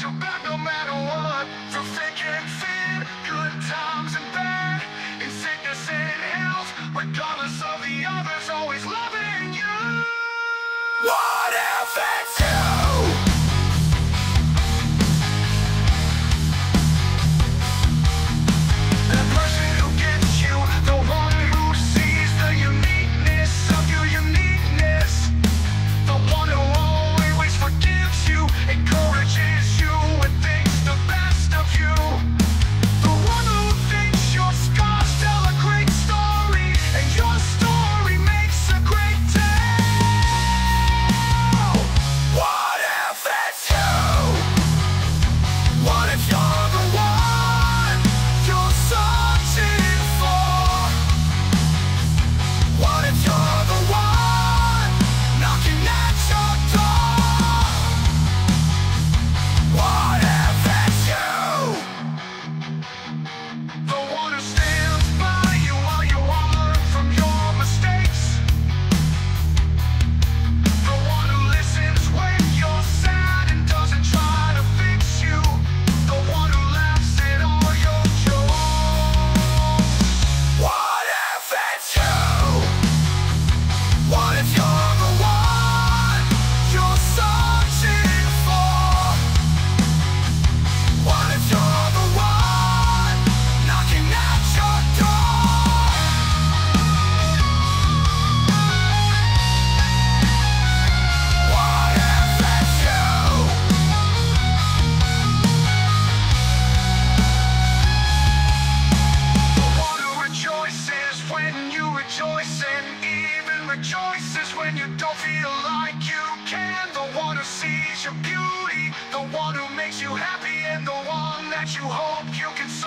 no matter what. Through thick and thin, good times and bad. In sickness and health, regardless of the others Always loving you. What if it's the choices when you don't feel like you can. The one who sees your beauty The one who makes you happy And the one that you hope you can see